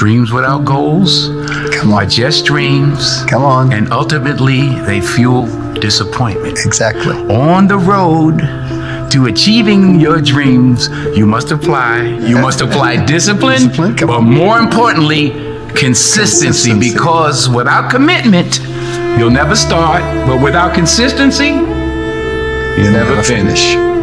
Dreams without goals Come are just dreams, Come on. and ultimately they fuel disappointment. Exactly. On the road to achieving your dreams, you must apply. You must apply discipline, Discipline, but more importantly, consistency. Consistency. Because without commitment, you'll never start. But without consistency, you never never finish.